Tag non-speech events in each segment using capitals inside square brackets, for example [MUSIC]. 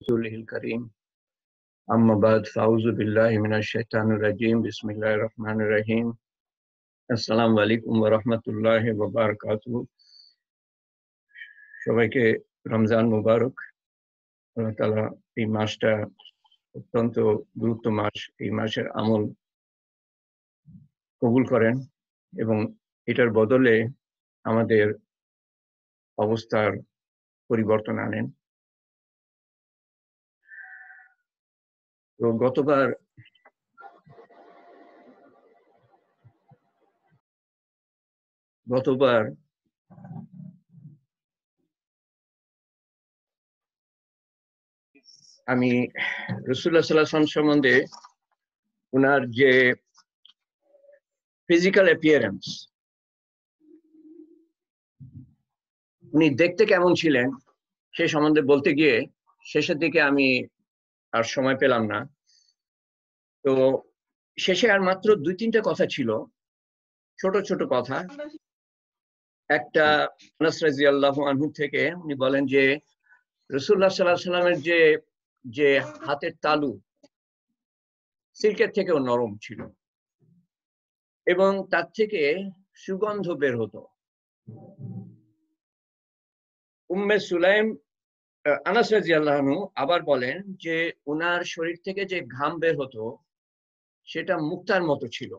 رسوله الكريم أما بعد فأعوذ بالله من الشيطان الرجيم بسم الله الرحمن الرحيم আসসালামু আলাইকুম ওয়া রাহমাতুল্লাহি ওয়া বারাকাতুহু সবাইকে রমজান মুবারক আল্লাহ তাআলা এই মাসটা অত্যন্ত গুরুত্ব মাস এই মাসের আমল কবুল করেন এবং এটার বদলে আমাদের অবস্থার পরিবর্তন আনেন তো গতবার গতবার আমি রসুল্লাহ সাল্লাম সম্বন্ধে ওনার যে ফিজিক্যাল অ্যাপিয়ারেন্স উনি দেখতে কেমন ছিলেন সে সম্বন্ধে বলতে গিয়ে শেষের দিকে আমি আর সময় পেলাম না। তো শেষে আর মাত্র দুই তিনটা কথা ছিল। ছোট ছোট কথা। একটা আনাস রাদিয়াল্লাহু আনহু থেকে উনি বলেন যে রসুল্লাহ সাল্লাহ সাল্লামের যে যে হাতের তালু সিল্কের থেকেও নরম ছিল এবং তার থেকে সুগন্ধ বের হতো। উম্মে সুলাইম আনাস রাজিয়াল্লাহনু আবার বলেন যে ওনার শরীর থেকে যে ঘাম বের হতো, সেটা মুক্তার মতো ছিল।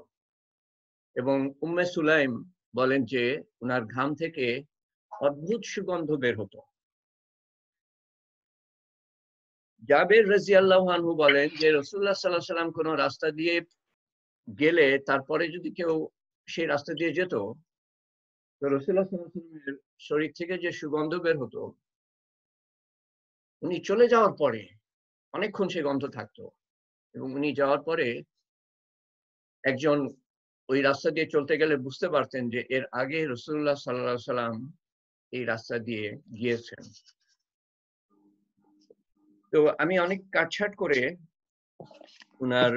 এবং উম্মে সুলাইম বলেন যে ওনার ঘাম থেকে অদ্ভুত সুগন্ধ বের হতো। জাবের আনহু বলেন যে রসুল্লাহ সাল্লাহ সাল্লাম কোন রাস্তা দিয়ে গেলে তারপরে যদি কেউ সেই রাস্তা দিয়ে যেত, তো রসুল্লাহ সাল্লামের শরীর থেকে যে সুগন্ধ বের হতো উনি চলে যাওয়ার পরে অনেকক্ষণ সে গন্ধ থাকতো এবং উনি যাওয়ার পরে একজন ওই রাস্তা দিয়ে চলতে গেলে বুঝতে পারতেন যে এর আগে রসুল্লাহ সাল্লাহ সাল্লাম এই রাস্তা দিয়ে গিয়েছেন। তো আমি অনেক কাটছাট করে উনার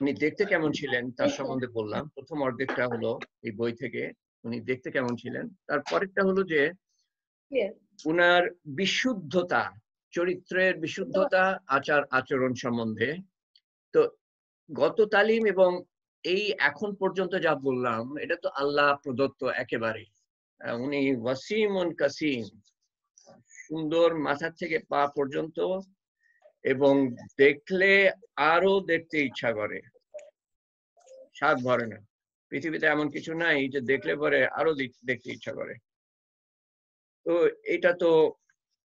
উনি দেখতে কেমন ছিলেন তার সম্বন্ধে বললাম। প্রথম অর্ধেকটা হলো এই বই থেকে। উনি দেখতে কেমন ছিলেন? তারপরেরটা হলো যে উনার বিশুদ্ধতা, চরিত্রের বিশুদ্ধতা, আচার, আচরণ সম্বন্ধে। তো গত তালিম এবং এই এখন পর্যন্ত যা বললাম, এটা তো আল্লাহ প্রদত্ত একেবারে। উনি ওয়াসিম কাসিম, সুন্দর মাথা থেকে পা পর্যন্ত এবং দেখলে আরও দেখতে ইচ্ছা করে। স্বাদ ভরে না। পৃথিবীতে এমন কিছু নাই যে দেখলে পরে আরও দেখতে ইচ্ছা করে। তো এটা তো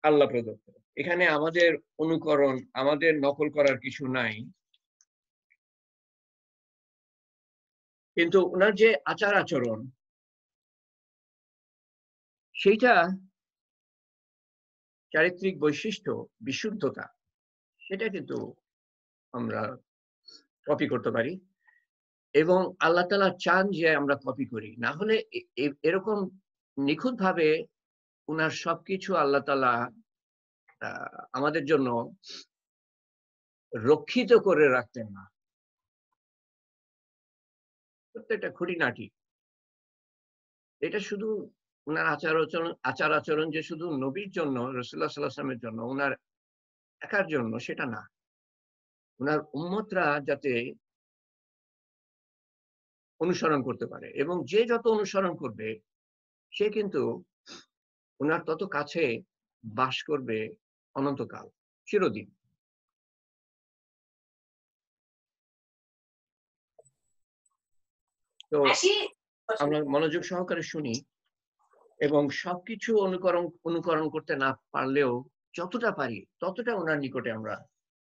আল্লাহ প্রদত্ত। এখানে আমাদের অনুকরণ, আমাদের নকল করার কিছু নাই। কিন্তু ওনার যে আচার আচরণ, সেইটা চারিত্রিক বৈশিষ্ট্য, বিশুদ্ধতা, সেটা কিন্তু আমরা কপি করতে পারি। এবং আল্লাহ তালা চান যে আমরা কপি করি। না হলে এরকম নিখুঁত ভাবে উনার সবকিছু আল্লাহ তালা আমাদের জন্য রক্ষিত করে রাখতেন না। প্রত্যেকটা খুঁটিনাটি। এটা শুধু ওনার আচার আচরণ আচার আচরণ যে শুধু নবীর জন্য রসুল্লাহ সাল্লাহামের জন্য ওনার একার জন্য সেটা না। ওনার উম্মতরা যাতে অনুসরণ করতে পারে এবং যে যত অনুসরণ করবে, সে কিন্তু ওনার তত কাছে বাস করবে অনন্তকাল চিরদিন। তো আমরা মনোযোগ সহকারে শুনি এবং সবকিছু অনুকরণ অনুকরণ করতে না পারলেও যতটা পারি ততটা ওনার নিকটে আমরা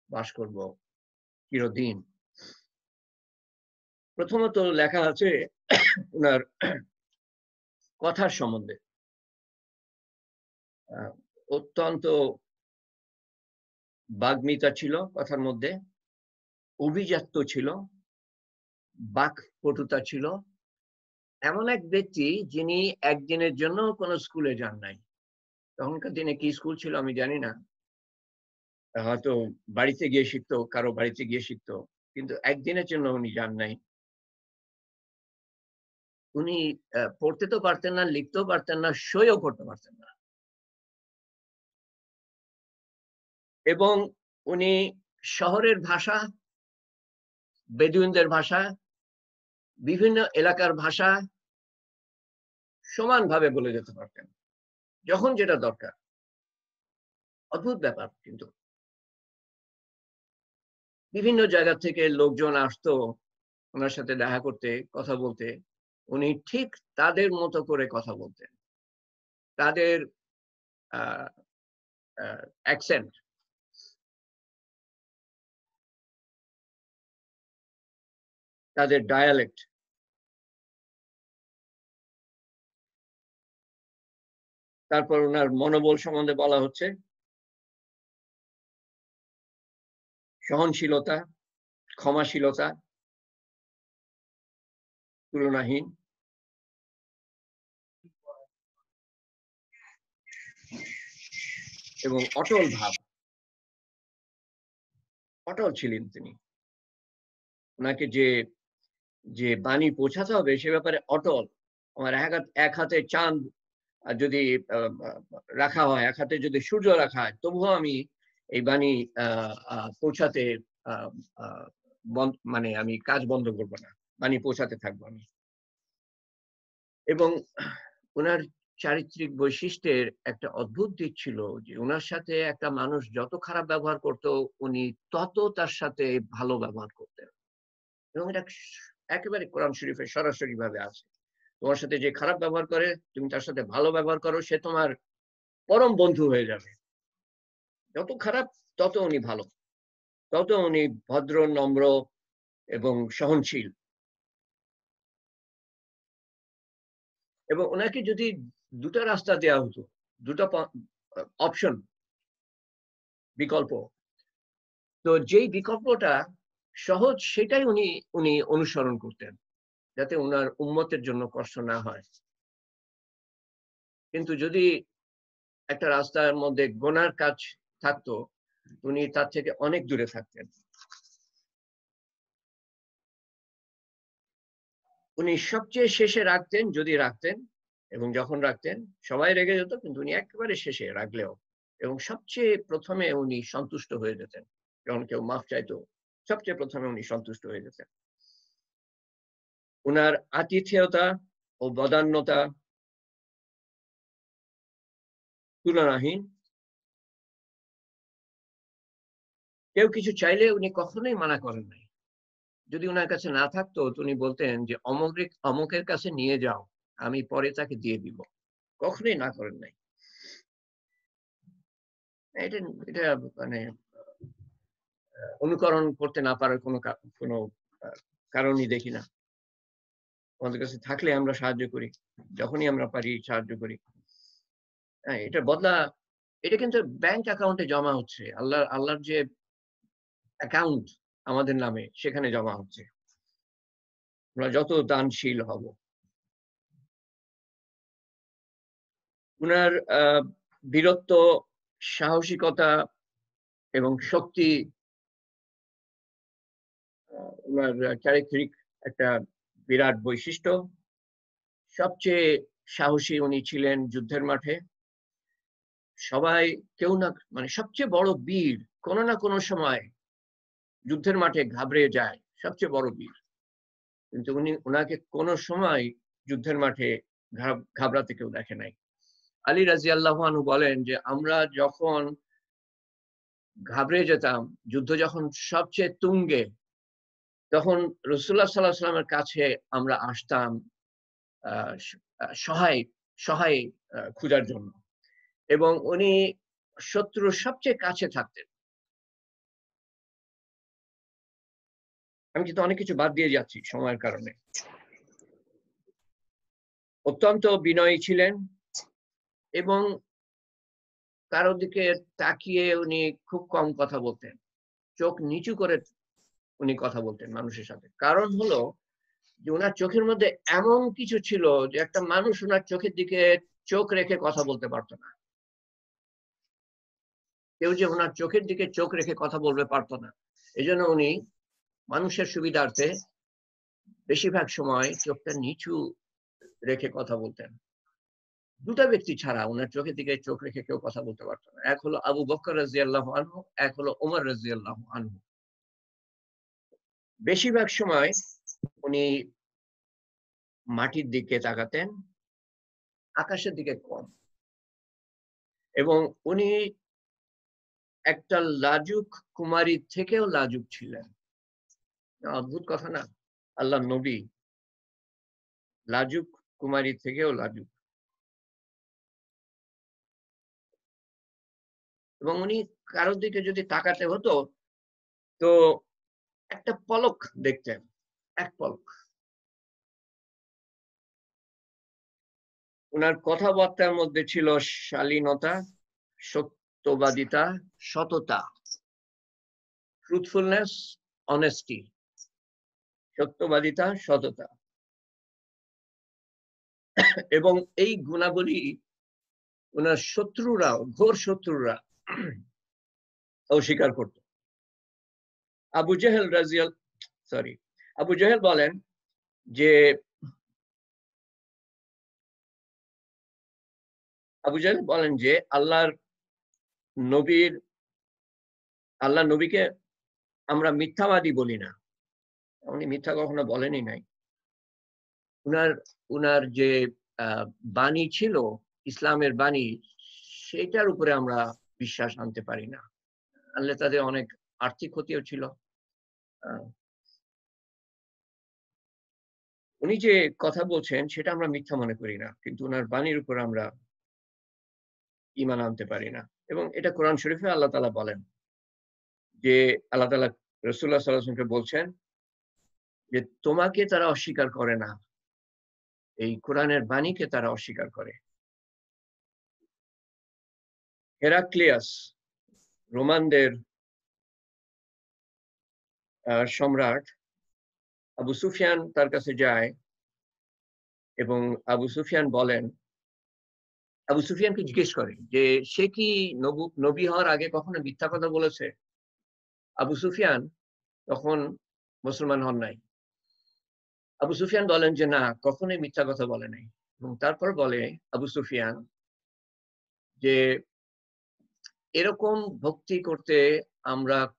বাস করব চিরদিন। প্রথমত লেখা আছে ওনার কথার সম্বন্ধে। অত্যন্ত বাগ্মিতা ছিল কথার মধ্যে, অভিজাত্য ছিল বাক পটুতা ছিল। এমন এক ব্যক্তি যিনি একদিনের জন্য কোনো স্কুলে যান নাই। তখনকার দিনে কি স্কুল ছিল আমি জানি না। হয়তো বাড়িতে গিয়ে শিখতো, কারও বাড়িতে গিয়ে শিখতো, কিন্তু একদিনের জন্য উনি যান নাই। উনি পড়তে তো পারতেন না, লিখতেও পারতেন না, সইও করতে পারতেন না। এবং উনি শহরের ভাষা, বেদুইনদের ভাষা, বিভিন্ন এলাকার ভাষা সমানভাবে বলে যেতে পারতেন, যখন যেটা দরকার। অদ্ভুত ব্যাপার কিন্তু। বিভিন্ন জায়গা থেকে লোকজন আসতো ওনার সাথে দেখা করতে, কথা বলতে। উনি ঠিক তাদের মতো করে কথা বলতেন। তাদের অ্যাকসেন্ট তাদের ডায়ালেক্ট তারপর ওনার মনোবল সম্বন্ধে বলা হচ্ছে। সহনশীলতা, ক্ষমাশীলতা, তুলনাহীন। এবং অটল ভাব। অটল ছিলেন তিনি। ওনাকে যে যে বাণী পৌঁছাতে হবে সে ব্যাপারে অটল। আমার এক হাত, এক হাতে চাঁদ যদি রাখা হয়, এক হাতে যদি সূর্য রাখা হয়, তবুও আমি এই বাণী পৌঁছাতে মানে আমি কাজ বন্ধ করব না। বাণী পৌঁছাতে থাকব আমি। এবং ওনার চারিত্রিক বৈশিষ্ট্যের একটা অদ্ভুত দিক ছিল যে ওনার সাথে একটা মানুষ যত খারাপ ব্যবহার করত, উনি তত তার সাথে ভালো ব্যবহার করতেন। এবং এটা একেবারে কোরআন শরীফে সরাসরি ভাবে আছে। তোমার সাথে যে খারাপ ব্যবহার করে, তুমি তার সাথে ভালো ব্যবহার করো, সে তোমার পরম বন্ধু হয়ে যাবে। যত খারাপ, তত উনি ভালো। তত উনি ভদ্র, নম্র এবং সহনশীল। এবং ওনাকে যদি দুটা রাস্তা দেওয়া হতো, দুটো অপশন বিকল্প। তো যেই বিকল্পটা সহজ সেটাই উনি উনি অনুসরণ করতেন, যাতে ওনার উন্মতের জন্য কষ্ট না হয়। কিন্তু যদি একটা রাস্তার মধ্যে গোনার কাজ থাকতো, উনি তার থেকে অনেক দূরে থাকতেন। উনি সবচেয়ে শেষে রাখতেন, যদি রাখতেন, এবং যখন রাখতেন সবাই রেগে যেত, কিন্তু উনি একেবারে শেষে রাখলেও, এবং সবচেয়ে প্রথমে উনি সন্তুষ্ট হয়ে যেতেন, যখন কেউ মাফ চাইতো। সবচেয়ে প্রথমে উনি সন্তুষ্ট হয়ে যেতেন উনার আতিথেয়তা ও বদান্যতা তুলনাহীন। কেউ কিছু চাইলে উনি কখনোই মানা করেন নাই। যদি ওনার কাছে না থাকতো উনি বলতেন যে অমক অমকের কাছে নিয়ে যাও, আমি পরে তাকে দিয়ে দিব। কখনোই না করেন নাই। এটা এটা মানে অনুকরণ করতে না পারার কোনো কোনো কারণই দেখি না। আমাদের কাছে থাকলে আমরা সাহায্য করি, যখনই আমরা পারি সাহায্য করি। হ্যাঁ এটা বদলা, এটা কিন্তু ব্যাংক অ্যাকাউন্টে জমা হচ্ছে। আল্লাহ আল্লাহর যে অ্যাকাউন্ট আমাদের নামে, সেখানে জমা হচ্ছে। আমরা যত দানশীল হব। উনার বীরত্ব, সাহসিকতা এবং শক্তি ওনার চারিত্রিক একটা বিরাট বৈশিষ্ট্য। সবচেয়ে সাহসী উনি ছিলেন যুদ্ধের মাঠে। সবাই কেউ না মানে সবচেয়ে বড় বীর কোনো না কোনো সময় যুদ্ধের মাঠে ঘাবড়ে যায়, সবচেয়ে বড় বীর। কিন্তু উনি ওনাকে কোনো সময় যুদ্ধের মাঠে ঘাবড়াতে কেউ দেখে নাই। আলী রাজি আল্লাহানু বলেন যে, আমরা যখন ঘাবড়ে যেতাম, যুদ্ধ যখন সবচেয়ে তুঙ্গে তখন রসুল্লাহ সাল্লাহ সাল্লামের কাছে আমরা আসতাম সহায় সহায় খুঁজার জন্য। এবং উনি শত্রুর সবচেয়ে কাছে থাকতেন। আমি কিন্তু অনেক কিছু বাদ দিয়ে যাচ্ছি সময়ের কারণে। অত্যন্ত বিনয়ী ছিলেন এবং কারও দিকে তাকিয়ে উনি খুব কম কথা বলতেন। চোখ নিচু করে উনি কথা বলতেন মানুষের সাথে। কারণ হলো যে ওনার চোখের মধ্যে এমন কিছু ছিল যে একটা মানুষ ওনার চোখের দিকে চোখ রেখে কথা বলতে পারতো না। কেউ যে ওনার চোখের দিকে চোখ রেখে কথা বলতে পারতো না। এই জন্য উনি মানুষের সুবিধার্থে বেশিরভাগ সময় চোখটা নিচু রেখে কথা বলতেন। দুটা ব্যক্তি ছাড়া ওনার চোখের দিকে চোখ রেখে কেউ কথা বলতে পারতো না। এক হলো আবু বকর রাজি আল্লাহ আনহু, এক হলো ওমর রাজি আল্লাহ আনহু। বেশিরভাগ সময় উনি মাটির দিকে তাকাতেন, আকাশের দিকে কম। এবং উনি একটা লাজুক কুমারী থেকেও লাজুক ছিলেন। অদ্ভুত কথা না, আল্লাহ নবী লাজুক কুমারী থেকেও লাজুক। এবং উনি কারোর দিকে যদি তাকাতে হতো, তো একটা পলক দেখতেন এক পলক। উনার কথাবার্তার মধ্যে ছিল শালীনতা, সত্যবাদিতা, সততা ট্রুথফুলনেস অনেস্টি সত্যবাদিতা, সততা। এবং এই গুণাবলী ওনার শত্রুরাও, ঘোর শত্রুরা অস্বীকার করত। আবু জাহেল রাজিয়াল সরি আবু জাহেল বলেন যে, আবু জাহেল বলেন যে আল্লাহর নবীর আল্লাহ নবীকে আমরা মিথ্যাবাদী বলি না। উনি মিথ্যা কখনো বলেনি নাই। উনার উনার যে বাণী ছিল, ইসলামের বাণী সেটার উপরে আমরা বিশ্বাস আনতে পারি না। আনলে তাদের অনেক আর্থিক ক্ষতিও ছিল। উনি যে কথা বলছেন, সেটা আমরা মিথ্যা মনে করি না। কিন্তু ওনার বাণীর উপর আমরা ইমান আনতে পারি না। এবং এটা কোরআন শরীফে আল্লাহ তালা বলেন যে, আল্লাহ তালা রসুল্লাহ সাল্লাহকে বলছেন যে, তোমাকে তারা অস্বীকার করে না। এই কোরআনের বাণীকে তারা অস্বীকার করে। হেরাক্লিয়াস, রোমানদের সম্রাট আবু সুফিয়ান তার কাছে যায় এবং আবু সুফিয়ান বলেন, আবু সুফিয়ানকে জিজ্ঞেস করে যে, সে কি নবী হওয়ার আগে কখনো মিথ্যা কথা বলেছে? আবু সুফিয়ান তখন মুসলমান হন নাই। আবু সুফিয়ান বলেন যে, না, কখনোই মিথ্যা কথা বলে নাই। এবং তারপর বলে আবু সুফিয়ান যে, এরকম ভক্তি করতে আমরা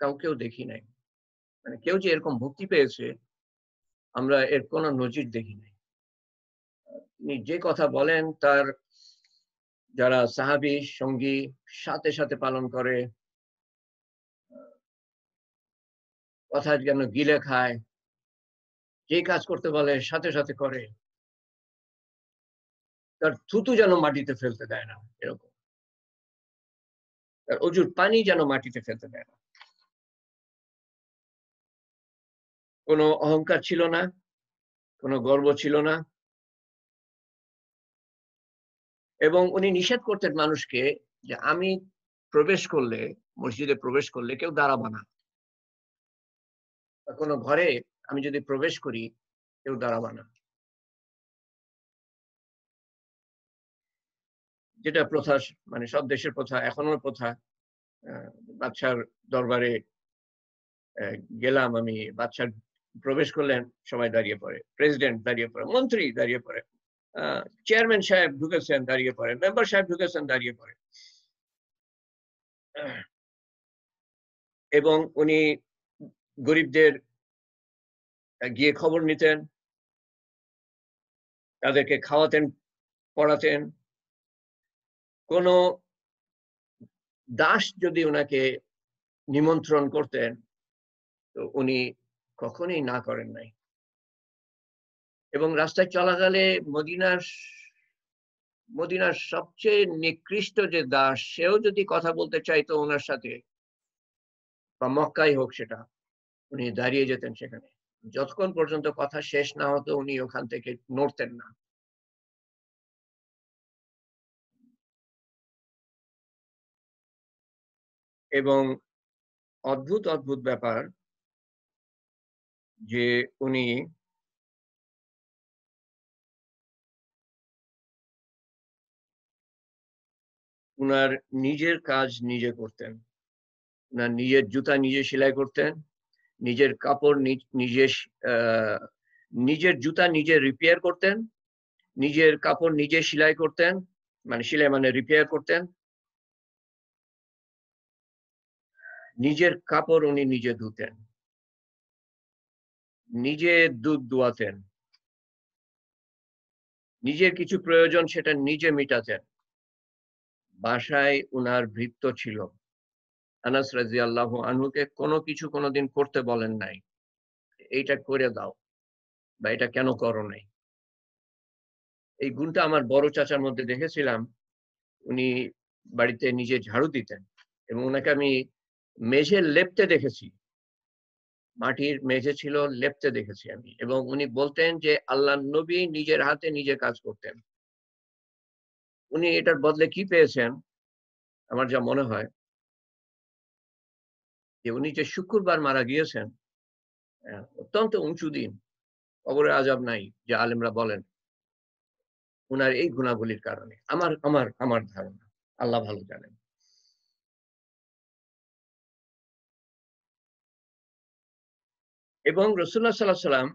কাউকেও দেখি নাই। মানে কেউ যে এরকম ভক্তি পেয়েছে, আমরা এর কোনো নজির দেখি নাই। তিনি যে কথা বলেন, তার যারা সাহাবি, সঙ্গী সাথে সাথে পালন করে, কথা যেন গিলে খায়, যে কাজ করতে বলে সাথে সাথে করে, তার থুতু যেন মাটিতে ফেলতে দেয় না, এরকম। তার অজুর পানি যেন মাটিতে ফেলতে দেয় না। কোনো অহংকার ছিল না, কোনো গর্ব ছিল না। এবং উনি নিষেধ করতেন মানুষকে যে আমি প্রবেশ করলে, মসজিদে প্রবেশ করলে কেউ দাঁড়াবা না। কোনো ঘরে আমি যদি প্রবেশ করি, কেউ দাঁড়াবা না। যেটা প্রথা মানে সব দেশের প্রথা এখনও প্রথা। বাচ্চার দরবারে গেলাম আমি বাচ্চার প্রবেশ করলেন, সবাই দাঁড়িয়ে পড়ে। প্রেসিডেন্ট দাঁড়িয়ে পড়ে, মন্ত্রী দাঁড়িয়ে পড়ে চেয়ারম্যান সাহেব ঢুকেছেন, দাঁড়িয়ে পড়ে মেম্বার সাহেব ঢুকেছেন, দাঁড়িয়ে পড়ে। এবং উনি গরিবদের গিয়ে খবর নিতেন, তাদেরকে খাওয়াতেন, পড়াতেন। কোন দাস যদি ওনাকে নিমন্ত্রণ করতেন, তো উনি কখনোই না করেন নাই। এবং রাস্তায় চলাকালে মদিনার মদিনার সবচেয়ে নিকৃষ্ট যে দাস, সেও যদি কথা বলতে চাইতো ওনার সাথে, বা মক্কাই হোক সেটা, উনি দাঁড়িয়ে যেতেন সেখানে। যতক্ষণ পর্যন্ত কথা শেষ না হতো, উনি ওখান থেকে নড়তেন না। এবং অদ্ভুত অদ্ভুত ব্যাপার যে উনি উনার নিজের কাজ নিজে করতেন। উনার নিজের জুতা নিজে সেলাই করতেন, নিজের কাপড় নিজে নিজের জুতা নিজে রিপেয়ার করতেন, নিজের কাপড় নিজে সেলাই করতেন মানে সেলাই মানে রিপেয়ার করতেন। নিজের কাপড় উনি নিজে ধুতেন। নিজে দুধ দোয়াতেন। নিজের কিছু প্রয়োজন সেটা নিজে মিটাতেন। বাসায় উনার ভৃত্য ছিল। আনাস রাজি আল্লাহ আনহুকে কোনো কিছু কোনোদিন করতে বলেন নাই। এইটা করে দাও বা এটা কেন করো নাই? এই গুণটা আমার বড় চাচার মধ্যে দেখেছিলাম। উনি বাড়িতে নিজে ঝাড়ু দিতেন এবং ওনাকে আমি মেঝে লেপতে দেখেছি। মাটির মেঝে ছিল লেপতে দেখেছি আমি। এবং উনি বলতেন যে, আল্লাহ নবী নিজের হাতে নিজে কাজ করতেন। উনি এটার বদলে কি পেয়েছেন? আমার যা মনে হয়, যে উনি যে শুক্রবার মারা গিয়েছেন অত্যন্ত উঁচু দিন কবরে আজাব নাই, যে আলেমরা বলেন, উনার এই গুণাবলীর কারণে। আমার আমার আমার ধারণা, আল্লাহ ভালো জানেন। এবং রসুল্লাহ সাল্লাহ সাল্লাম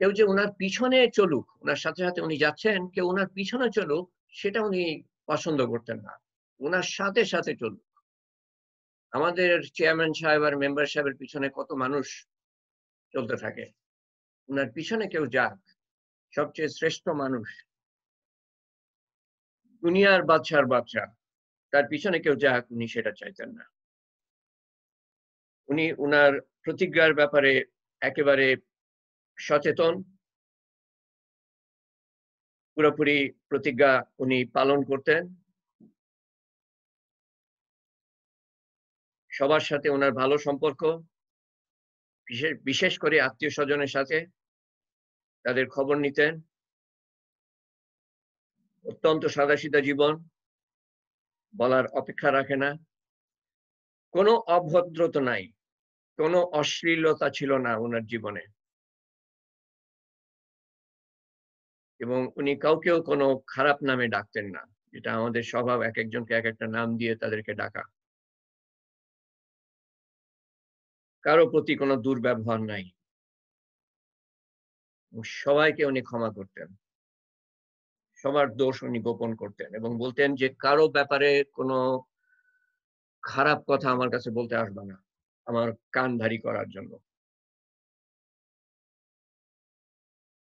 কেউ যে ওনার পিছনে চলুক ওনার সাথে সাথে উনি যাচ্ছেন, কেউ ওনার পিছনে চলুক, সেটা উনি পছন্দ করতেন না। ওনার সাথে সাথে চলুক। আমাদের চেয়ারম্যান সাহেব আর মেম্বার সাহেবের পিছনে কত মানুষ চলতে থাকে। ওনার পিছনে কেউ যাক, সবচেয়ে শ্রেষ্ঠ মানুষ। দুনিয়ার বাচ্চার বাচ্চা তার পিছনে কেউ যাক, উনি সেটা চাইতেন না। উনি উনার প্রতিজ্ঞার ব্যাপারে একেবারে সচেতন। পুরোপুরি প্রতিজ্ঞা উনি পালন করতেন। সবার সাথে ওনার ভালো সম্পর্ক, বিশেষ করে আত্মীয় স্বজনের সাথে তাদের খবর নিতেন। অত্যন্ত সাদাসিধা জীবন, বলার অপেক্ষা রাখে না। কোনো অভদ্রতা নাই। কোনো অশ্লীলতা ছিল না ওনার জীবনে। এবং উনি কাউকেও কোনো খারাপ নামে ডাকতেন না। যেটা আমাদের স্বভাব, এক একজনকে এক একটা নাম দিয়ে তাদেরকে ডাকা। কারও প্রতি কোনো দুর্ব্যবহার নাই। সবাইকে উনি ক্ষমা করতেন। সবার দোষ উনি গোপন করতেন এবং বলতেন যে, কারও ব্যাপারে কোনো খারাপ কথা আমার কাছে বলতে আসবে না। আমার কান ভারী করার জন্য।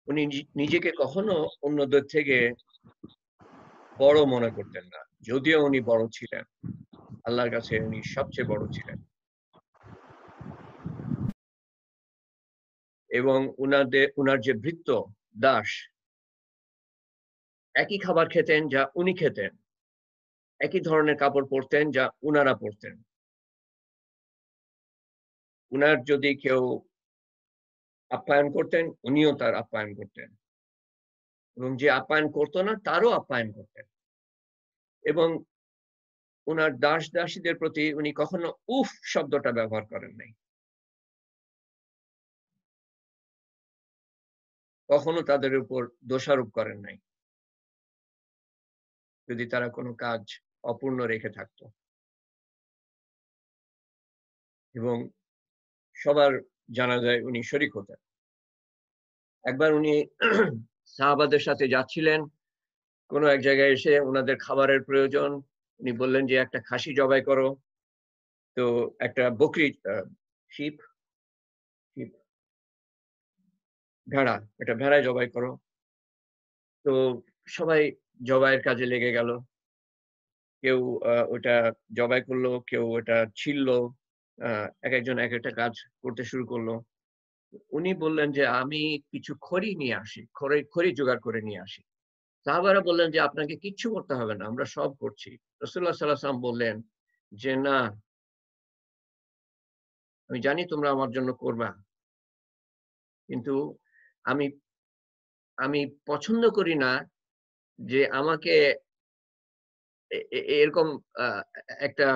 উনি নিজেকে কখনো অন্যদের থেকে বড় মনে করতেন না, যদিও উনি বড় ছিলেন। আল্লাহর কাছে উনি সবচেয়ে বড় ছিলেন। এবং উনাদের উনার যে ভৃত্য দাস, একই খাবার খেতেন যা উনি খেতেন। একই ধরনের কাপড় পরতেন যা উনারা পরতেন। উনার যদি কেউ আপ্যায়ন করতেন, উনিও তার আপ্যায়ন করতেন। এবং যে আপ্যায়ন করতো না, তারও আপ্যায়ন করতেন। এবং উনার দাস দাসীদের প্রতি উনি কখনো উফ শব্দটা ব্যবহার করেন নাই। কখনো তাদের উপর দোষারোপ করেন নাই। যদি তারা কোনো কাজ অপূর্ণ রেখে থাকত। এবং সবার জানা যায় উনি শরিক হতেন। একবার উনি সাহাবাদের সাথে যাচ্ছিলেন, কোনো এক জায়গায় এসে ওনাদের খাবারের প্রয়োজন, উনি বললেন যে, একটা খাসি জবাই করো। তো একটা বকরি শিপ শিপ, ভেড়া, একটা ভেড়ায় জবাই করো। তো সবাই জবাইয়ের কাজে লেগে গেল। কেউ ওটা জবাই করল, কেউ ওটা ছিললো। এক একজন এক একটা কাজ করতে শুরু করল। উনি বললেন যে, আমি কিছু খড়ি নিয়ে আসি, খড়ি খড়ি জোগাড় করে নিয়ে আসি। সাহাবারা বললেন যে, আপনাকে কিচ্ছু করতে হবে না, আমরা সব করছি। রসুল্লাহ সাল্লাহাম বললেন যে, না, আমি জানি তোমরা আমার জন্য করবা, কিন্তু আমি আমি পছন্দ করি না যে, আমাকে এরকম একটা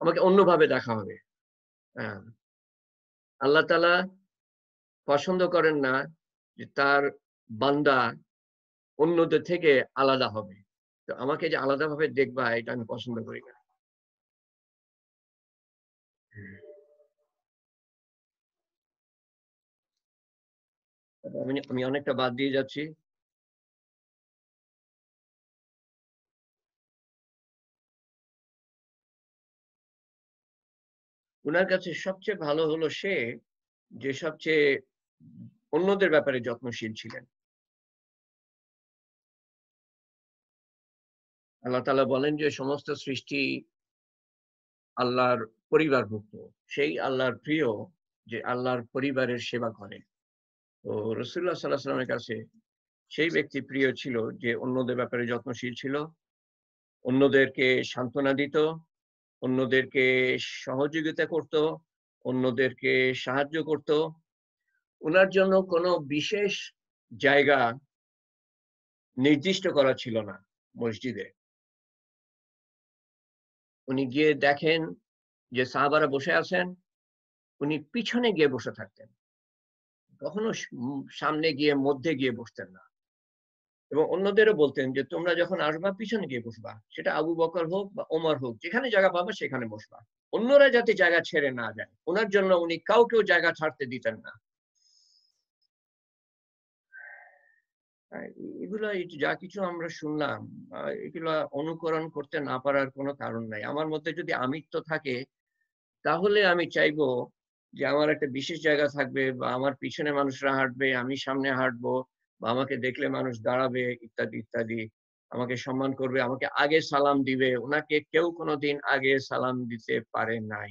আমাকে অন্যভাবে দেখা হবে। আল্লাহ তালা পছন্দ করেন না যে তার বান্দা অন্যদের থেকে আলাদা হবে। তো আমাকে যে আলাদাভাবে দেখবা, এটা আমি পছন্দ করি না। আমি আমি অনেকটা বাদ দিয়ে যাচ্ছি। উনার কাছে সবচেয়ে ভালো হলো সে যে সবচেয়ে অন্যদের ব্যাপারে যত্নশীল ছিলেন। আল্লাহ তালা বলেন যে সমস্ত সৃষ্টি আল্লাহর পরিবারভুক্ত। সেই আল্লাহর প্রিয় যে আল্লাহর পরিবারের সেবা করে। তো রসুল্লাহ সাল্লাহ সাল্লামের কাছে সেই ব্যক্তি প্রিয় ছিল যে অন্যদের ব্যাপারে যত্নশীল ছিল, অন্যদেরকে সান্ত্বনা দিত অন্যদেরকে সহযোগিতা করত, অন্যদেরকে সাহায্য করত। ওনার জন্য কোনো বিশেষ জায়গা নির্দিষ্ট করা ছিল না মসজিদে। উনি গিয়ে দেখেন যে সাহাবারা বসে আছেন, উনি পিছনে গিয়ে বসে থাকতেন। কখনো সামনে গিয়ে মধ্যে গিয়ে বসতেন না। এবং অন্যদেরও বলতেন যে, তোমরা যখন আসবা, পিছনে গিয়ে বসবা। সেটা আবু বকর হোক বা ওমর হোক, যেখানে জায়গা পাবা, সেখানে বসবা। অন্যরা যাতে জায়গা ছেড়ে না যায়, ওনার জন্য উনি কাউকেও জায়গা ছাড়তে দিতেন না। এগুলো যা কিছু আমরা শুনলাম এগুলো অনুকরণ করতে না পারার কোনো কারণ নাই। আমার মধ্যে যদি আমিত্ব থাকে, তাহলে আমি চাইব যে, আমার একটা বিশেষ জায়গা থাকবে বা আমার পিছনে মানুষরা হাঁটবে, আমি সামনে হাঁটবো। বা আমাকে দেখলে মানুষ দাঁড়াবে, ইত্যাদি ইত্যাদি। আমাকে সম্মান করবে, আমাকে আগে সালাম দিবে। ওনাকে কেউ কোনোদিন আগে সালাম দিতে পারে নাই।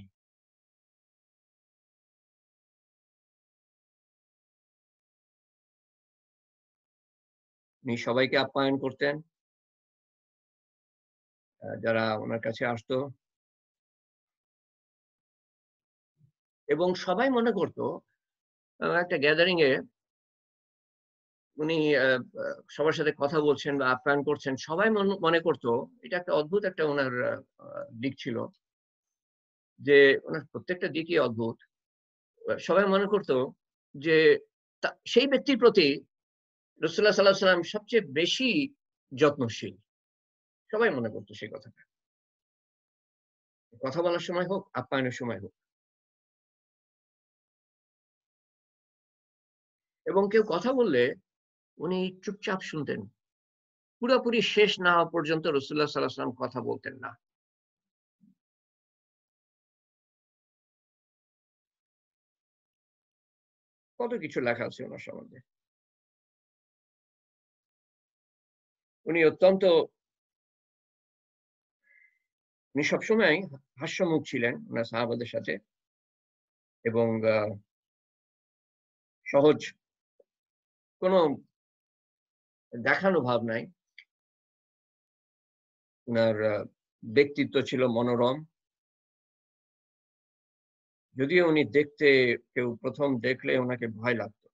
উনি সবাইকে আপ্যায়ন করতেন। যারা ওনার কাছে আসতো। এবং সবাই মনে করতো একটা গ্যাদারিং এ উনি সবার সাথে কথা বলছেন বা আপ্যায়ন করছেন, সবাই মনে করতো, এটা একটা অদ্ভুত একটা ওনার দিক ছিল, যে ওনার প্রত্যেকটা দিকই অদ্ভুত। সবাই মনে করতো যে সেই ব্যক্তির প্রতি রসুল্লাহ সাল্লাহ সাল্লাম সবচেয়ে বেশি যত্নশীল। সবাই মনে করতো সেই কথাটা। কথা বলার সময় হোক, আপ্যায়নের সময় হোক। এবং কেউ কথা বললে উনি চুপচাপ শুনতেন। পুরোপুরি শেষ না হওয়া পর্যন্ত রসুল্লাহ সাল্লাহাম কথা বলতেন না। কত কিছু লেখা আছে ওনার সম্বন্ধে? উনি অত্যন্ত উনি সবসময় হাস্যমুখ ছিলেন ওনার সাহাবাদের সাথে এবং সহজ কোনো দেখানো ভাব নাই। ওনার ব্যক্তিত্ব ছিল মনোরম। যদিও উনি দেখতে, কেউ প্রথম দেখলে ওনাকে ভয় লাগতো।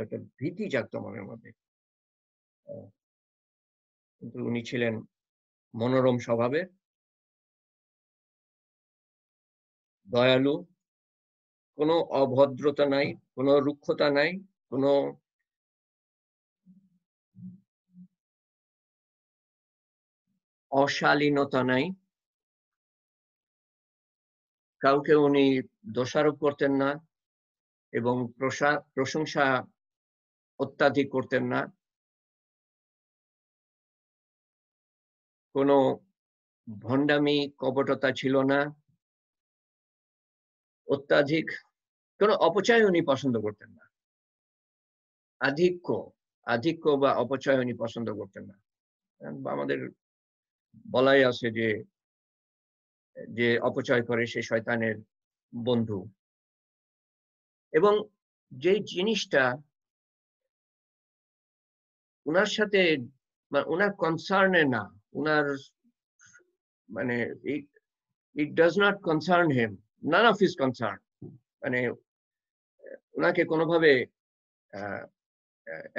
একটা ভীতি জাগতো মনের মধ্যে। কিন্তু উনি ছিলেন মনোরম স্বভাবের। দয়ালু। কোনো অভদ্রতা নাই, কোনো রুক্ষতা নাই, কোনো অশালীনতা নাই। কাউকে উনি দোষারোপ করতেন না এবং প্রশংসা অত্যাধিক করতেন না। কোনো ভণ্ডামি, কপটতা ছিল না। অত্যাধিক, কোনো অপচয় উনি পছন্দ করতেন না। আধিক্য আধিক্য বা অপচয় উনি পছন্দ করতেন না। আমাদের বলাই আছে যে যে অপচয় করে সে শয়তানের বন্ধু। এবং যে জিনিসটা উনার সাথে উনার কনসার্নে না, উনার মানে it does not concern him none of his concern মানে ওনাকে কোনোভাবে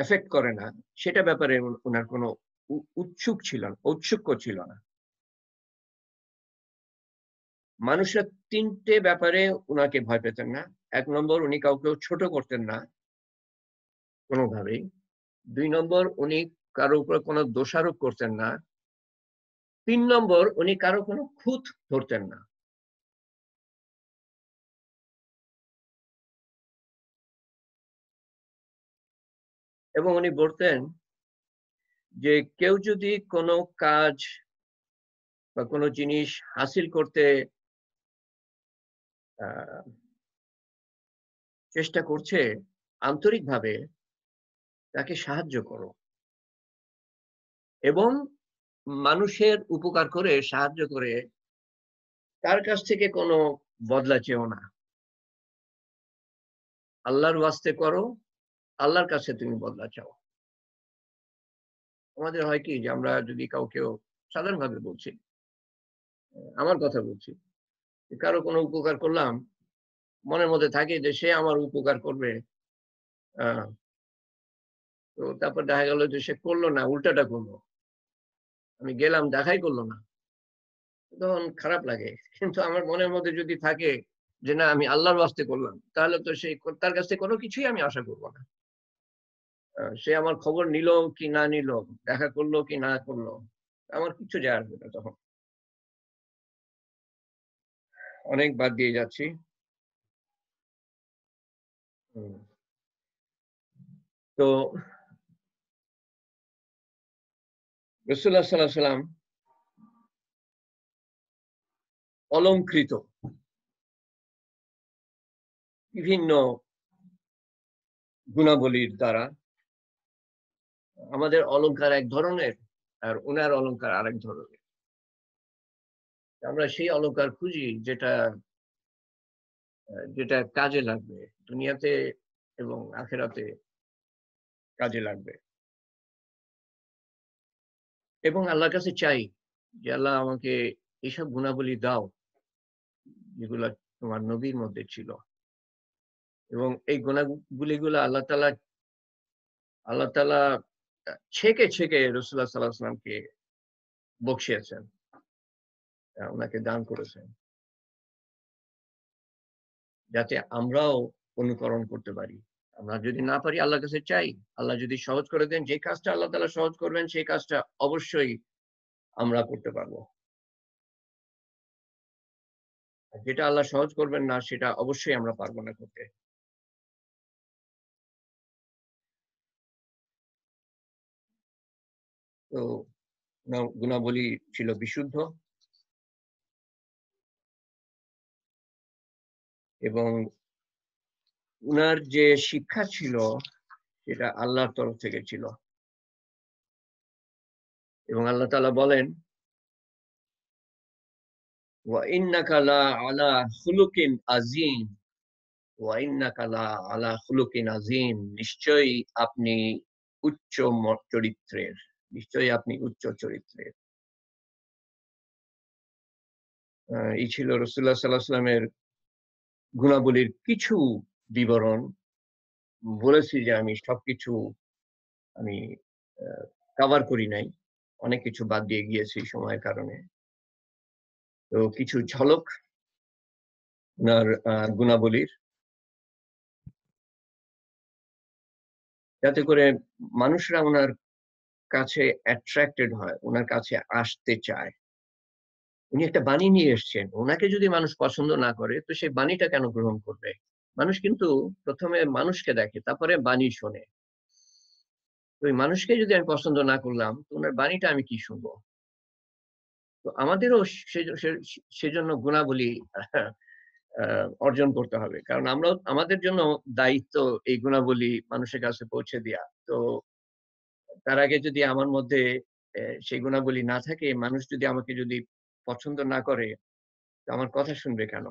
এফেক্ট করে না, সেটা ব্যাপারে ওনার কোনো উৎসুক ছিল না, ঔৎসুক্য ছিল না। মানুষের তিনটে ব্যাপারে উনাকে ভয় পেতেন না। এক নম্বর, উনি কাউকে ছোট করতেন না কোনোভাবেই। দুই নম্বর, উনি কারও উপর কোনো দোষারোপ করতেন না। তিন নম্বর, উনি কারও কোনো খুঁত ধরতেন না। এবং উনি বলতেন যে কেউ যদি কোনো কাজ বা কোনো জিনিস হাসিল করতে চেষ্টা করছে, আন্তরিকভাবে তাকে সাহায্য করো। এবং মানুষের উপকার করে, সাহায্য করে, তার কাছ থেকে কোনো বদলা চেও না। আল্লাহর ওয়াস্তে করো, আল্লাহর কাছে তুমি বদলা চাও। আমাদের হয় কি যে আমরা যদি কাউকে সাধারণভাবে বলছি আমার কথা বলছি কারও কোনো উপকার করলাম, মনের মধ্যে থাকে যে সে আমার উপকার করবে তো তারপর দেখা গেল যে সে করল না, উল্টাটা করল। আমি গেলাম, দেখাই করল না। তখন খারাপ লাগে। কিন্তু আমার মনের মধ্যে যদি থাকে যে না, আমি আল্লাহর বাস্তে করলাম, তাহলে তো সেই তার কাছ থেকে কোনো কিছুই আমি আশা করব না। সে আমার খবর নিল কি না নিল, দেখা করল কি না করল, আমার কিছু যায় আসবে না তখন অনেক বাদ দিয়ে যাচ্ছি। তো রসুল্লাহ সাল্লাহ সাল্লাম অলঙ্কৃত বিভিন্ন গুণাবলীর দ্বারা আমাদের অলংকার এক ধরনের আর ওনার অলংকার আরেক ধরনের। আমরা সেই অলংকার খুঁজি যেটা যেটা কাজে লাগবে, দুনিয়াতে এবং আখেরাতে কাজে লাগবে। এবং আল্লাহর কাছে চাই যে আল্লাহ আমাকে এইসব গুণাবলী দাও যেগুলা তোমার নবীর মধ্যে ছিল। এবং এই গুণাবলীগুলো আল্লাহ তালা আল্লাহ তালা ছেকে ছেকে রসুল্লাহ সাল্লাহ সাল্লামকে বকশিয়েছেন। ওনাকে দান করেছেন। যাতে আমরাও অনুকরণ করতে পারি। আমরা যদি না পারি, আল্লাহর কাছে চাই। আল্লাহ যদি সহজ করে দেন, যে কাজটা আল্লাহ তালা সহজ করবেন, সেই কাজটা অবশ্যই আমরা করতে পারব। যেটা আল্লাহ সহজ করবেন না, সেটা অবশ্যই আমরা পারব না করতে। তো গুণাবলী ছিল বিশুদ্ধ। এবং উনার যে শিক্ষা ছিল, সেটা আল্লাহর তরফ থেকে ছিল। এবং আল্লাহ তাআলা বলেন আলা ওয়া ইন্নাকা আলা খুলুকিন আযীম। নিশ্চয়ই আপনি উচ্চ চরিত্রের। নিশ্চয়ই আপনি উচ্চ চরিত্রের। এই ছিল রসুল্লাহ সাল্লাহ সাল্লামের গুণাবলীর কিছু বিবরণ। বলেছি যে আমি সবকিছু আমি কভার করি নাই। অনেক কিছু বাদ দিয়ে গিয়েছি সময়ের কারণে। তো কিছু ঝলক ওনার গুণাবলীর। যাতে করে মানুষরা ওনার কাছে অ্যাট্রাক্টেড হয়, ওনার কাছে আসতে চায়। উনি একটা বাণী নিয়ে এসছেন, ওনাকে যদি মানুষ পছন্দ না করে, তো সেই বাণীটা কেন গ্রহণ করবে? মানুষ কিন্তু প্রথমে মানুষকে দেখে, তারপরে বাণী শোনে। তো মানুষকে যদি আমি পছন্দ না করলাম, তো ওনার বাণীটা আমি কি শুনব? তো আমাদেরও সেজন্য গুণাবলী অর্জন করতে হবে। কারণ আমরা আমাদের জন্য দায়িত্ব এই গুণাবলী মানুষের কাছে পৌঁছে দেওয়া তো তার আগে যদি আমার মধ্যে সেই গুণাবলী না থাকে, মানুষ যদি আমাকে যদি পছন্দ না করে আমার কথা শুনবে কেন?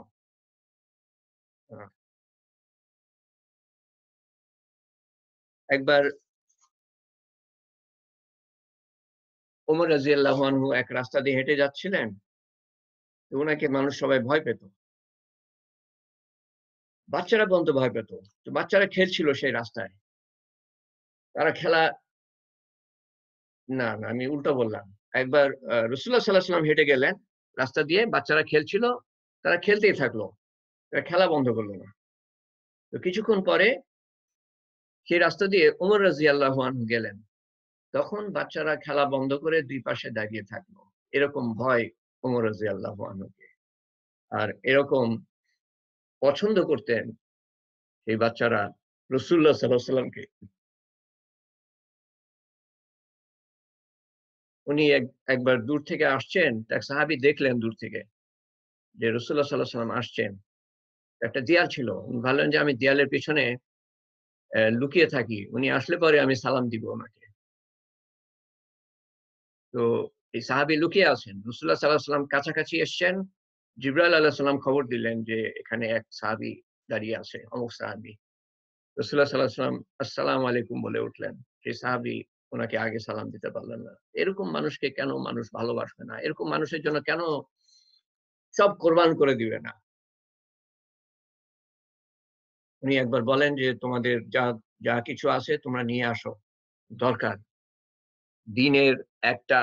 একবার ওমর আনহু এক রাস্তা দিয়ে হেঁটে যাচ্ছিলেন ওনাকে মানুষ সবাই ভয় পেত। বাচ্চারা পর্যন্ত ভয় পেত। তো বাচ্চারা খেলছিল সেই রাস্তায়। তারা খেলা না না, আমি উল্টো বললাম। একবার রসুল্লাহ সাল্লাহ সাল্লাম হেঁটে গেলেন, রাস্তা দিয়ে বাচ্চারা খেলছিল, তারা খেলতেই থাকল। তারা খেলা বন্ধ করল না। তো কিছুক্ষণ পরে সেই রাস্তা দিয়ে উমর রাজি আল্লাহ গেলেন। তখন বাচ্চারা খেলা বন্ধ করে দুই পাশে দাঁড়িয়ে থাকল। এরকম ভয় উমর রাজি আল্লাহ আর এরকম পছন্দ করতেন সেই বাচ্চারা রসুল্লাহ সাল্লাহ সাল্লামকে উনি একবার দূর থেকে আসছেন, এক সাহাবি দেখলেন দূর থেকে যে রসুল্লাহ সাল্লাহ সাল্লাম আসছেন। একটা দেয়াল ছিল, উনি ভাবলেন যে আমি দেয়ালের পিছনে লুকিয়ে থাকি। উনি আসলে পরে আমি সালাম দিব ওনাকে। তো এই সাহাবি লুকিয়ে আছেন। রসুল্লাহ সাল্লাহ সাল্লাম কাছাকাছি এসছেন। জিব্রাইল আল্লাহ সাল্লাম খবর দিলেন যে এখানে এক সাহাবি দাঁড়িয়ে আছে, অমুক সাহাবি। রসুল্লাহ সাল্লাহ সাল্লাম আসসালাম আলাইকুম বলে উঠলেন। সেই সাহাবি ওনাকে আগে সালাম দিতে পারলেন না। এরকম মানুষকে কেন মানুষ ভালোবাসবে না? এরকম মানুষের জন্য কেন সব কোরবান করে দিবে না? উনি একবার বলেন যে, তোমাদের যা যা কিছু আছে তোমরা নিয়ে আসো। দরকার। দিনের একটা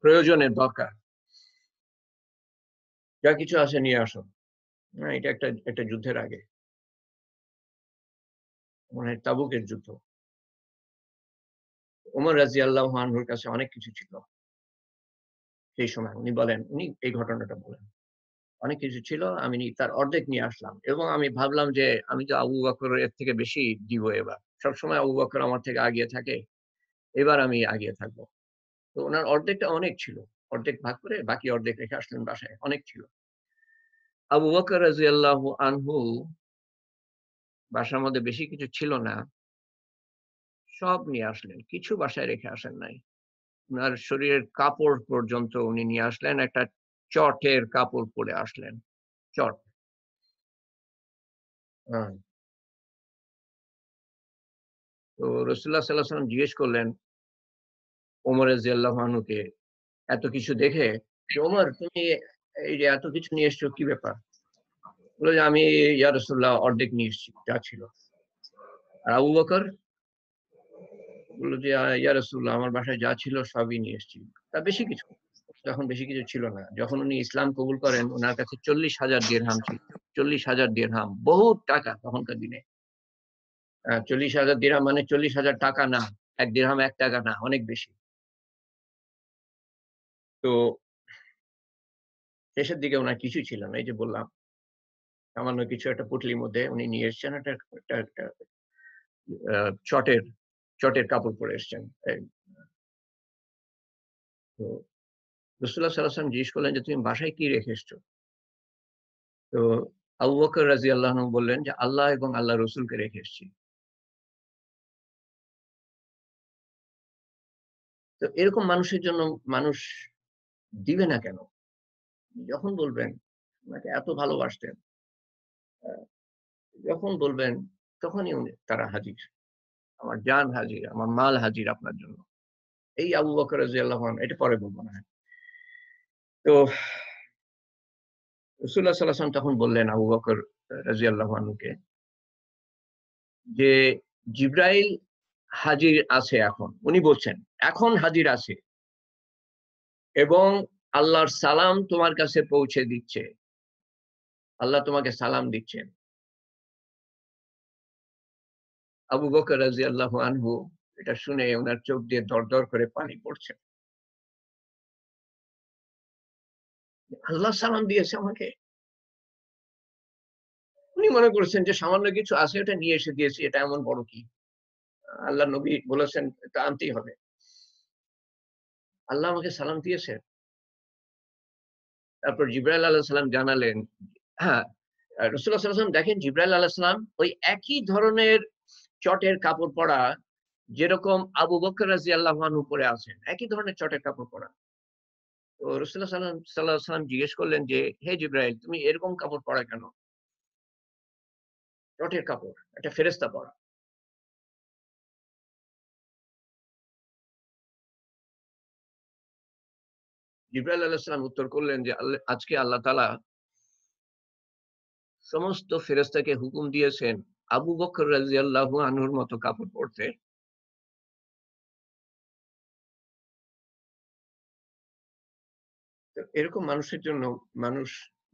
প্রয়োজনের দরকার। যা কিছু আছে নিয়ে আসো। হ্যাঁ এটা একটা একটা যুদ্ধের আগে। মানে তাবুকের যুদ্ধ। ওমর রাজি আল্লাহ কাছে অনেক কিছু ছিল। সেই সময় উনি বলেন, উনি এই ঘটনাটা বলেন। অনেক কিছু ছিল, আমি তার অর্ধেক নিয়ে আসলাম এবং আমি ভাবলাম যে, আমি তো আবু বকর এর থেকে বেশি দিব এবার। সবসময় আবু বকর আমার থেকে আগিয়ে থাকে, এবার আমি আগিয়ে থাকব। তো ওনার অর্ধেকটা অনেক ছিল, অর্ধেক ভাগ করে বাকি অর্ধেক রেখে আসলেন বাসায়, অনেক ছিল। আবু বকর রাজিয়াল্লাহ আনহু বাসার মধ্যে বেশি কিছু ছিল না। সব নিয়ে আসলেন কিছু বাসায় রেখে আসেন নাই। ওনার শরীরের কাপড় পর্যন্ত উনি নিয়ে আসলেন একটা চটের কাপড় পরে আসলেন চট। হ্যাঁ। তো রসুল্লাহ সাল্লাহ জিজ্ঞেস করলেন ওমর জিয়াল্লাহানুকে এত কিছু দেখে? ওমর তুমি এই যে এত কিছু নিয়ে এসছো কি ব্যাপার? বলে যে, আমি ইয়া রসুল্লাহ অর্ধেক নিয়ে এসেছি, যা ছিল। আর আবু বকর বলল যে ইয়া রসুল্লাহ আমার বাসায় যা ছিল সবই নিয়ে এসেছি। তা বেশি কিছু, তখন বেশি কিছু ছিল না। যখন উনি ইসলাম কবুল করেন, ওনার কাছে চল্লিশ হাজার দেড়হাম ছিল। চল্লিশ হাজার দেড়হাম বহুত টাকা তখনকার দিনে। চল্লিশ হাজার দেড়হাম মানে চল্লিশ হাজার টাকা না, এক দেড়হাম এক টাকা না, অনেক বেশি। তো, শেষের দিকে ওনার কিছু ছিল না, এই যে বললাম। সামান্য কিছু একটা পুটলির মধ্যে উনি নিয়ে এসছেন, একটা চটের চটের কাপড় পরে এসছেন। তো রসুল্লাহ সাল্লাম জিজ্ঞেস করলেন যে, তুমি বাসায় কি রেখে এসছো? তো আবু বকর রাজি আল্লাহ বললেন যে, আল্লাহ এবং আল্লাহ রসুলকে রেখে এসছি। তো এরকম মানুষের জন্য মানুষ দিবে না কেন? যখন বলবেন ওনাকে এত ভালোবাসতেন। যখন বলবেন, তখনই উনি, তারা হাজির। আমার জান হাজির, আমার মাল হাজির আপনার জন্য। এই আবু বকর রাজি আল্লাহ এটা পরে বলব না। তো রসুল্লাহ সাল্লাহাম তখন বললেন আবু বকর রাজি যে জিব্রাইল হাজির আছে এখন। উনি বলছেন, এখন হাজির আছে এবং আল্লাহর সালাম তোমার কাছে পৌঁছে দিচ্ছে। আল্লাহ তোমাকে সালাম দিচ্ছেন। আবু বকর রাজি আল্লাহ আনহু এটা শুনে ওনার চোখ দিয়ে দর করে পানি পড়ছে। আল্লাহ সালাম দিয়েছে আমাকে। উনি মনে করেছেন যে সামান্য কিছু আছে এটা নিয়ে এসে দিয়েছি, এটা এমন বড় কি? আল্লাহ নবী বলেছেন, এটা আনতেই হবে। আল্লাহ আমাকে সালাম দিয়েছে তারপর জিব্রাইল আল্লাহ সালাম জানালেন হ্যাঁ রসুল্লাহ সাল্লাম দেখেন, জিব্রাইল আল্লাহ সালাম ওই একই ধরনের চটের কাপড় পরা, যেরকম আবু বকর রাজি আল্লাহ উপরে আছেন, একই ধরনের চটের কাপড় পরা। তো রসুল্লাহ সাল্লাম সাল্লাহ সাল্লাম জিজ্ঞেস করলেন যে, হে জিব্রাইল, তুমি এরকম কাপড় পরা কেন? চটের কাপড়, একটা ফেরেস্তা পরা। জিব্রাইল আলাইসালাম উত্তর করলেন যে আজকে আল্লাহ তালা সমস্ত ফেরেস্তাকে হুকুম দিয়েছেন আবু বকর রাজি আল্লাহ আনুর মতো কাপড় পরতে। এরকম মানুষের জন্য মানুষ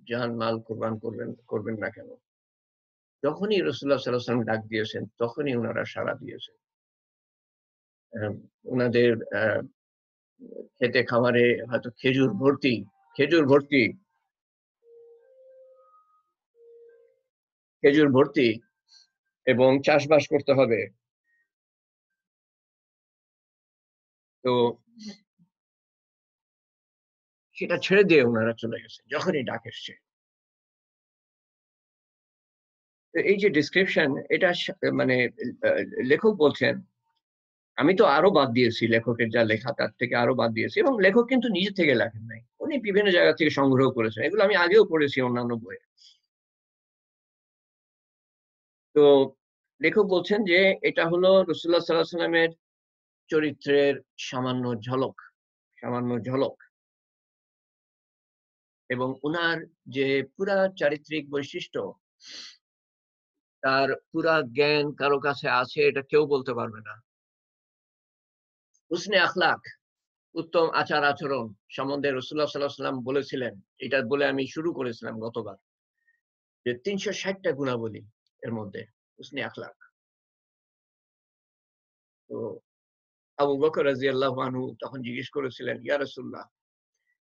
যান মাল কোরবান করবেন করবেন না কেন? যখনই রসুল্লাহ সাল্লাম ডাক দিয়েছেন, তখনই ওনারা সাড়া দিয়েছেন। ওনাদের খেতে খামারে হয়তো খেজুর ভর্তি খেজুর ভর্তি। খেজুর ভর্তি এবং চাষবাস করতে হবে। তো সেটা ছেড়ে দিয়ে ওনারা চলে গেছে, যখনই ডাক এসছে। এই যে ডিসক্রিপশন এটা মানে লেখক বলছেন, আমি তো আরও বাদ দিয়েছি লেখকের যা লেখা, তার থেকে আরও বাদ দিয়েছি এবং লেখক কিন্তু নিজে থেকে লেখেন নাই। উনি বিভিন্ন জায়গা থেকে সংগ্রহ করেছেন। এগুলো আমি আগেও পড়েছি অন্যান্য বইয়ে। তো লেখক বলছেন যে, এটা হলো রসুল্লাহ সাল্লাহ সাল্লামের চরিত্রের সামান্য ঝলক সামান্য ঝলক। এবং উনার যে পুরা চারিত্রিক বৈশিষ্ট্য, তার পুরা জ্ঞান কারও কাছে আছে এটা কেউ বলতে পারবে না। উসনে আখলাক, উত্তম আচার আচরণ সম্বন্ধে রসুল্লাহ সাল্লাহ সাল্লাম বলেছিলেন, এটা বলে আমি শুরু করেছিলাম গতবার, যে তিনশো ষাটটা গুণাবলী এর মধ্যে উসনে আখলাক। তো আবু বকর রাজি আল্লাহ তখন জিজ্ঞেস করেছিলেন, ইয়া রসুল্লাহ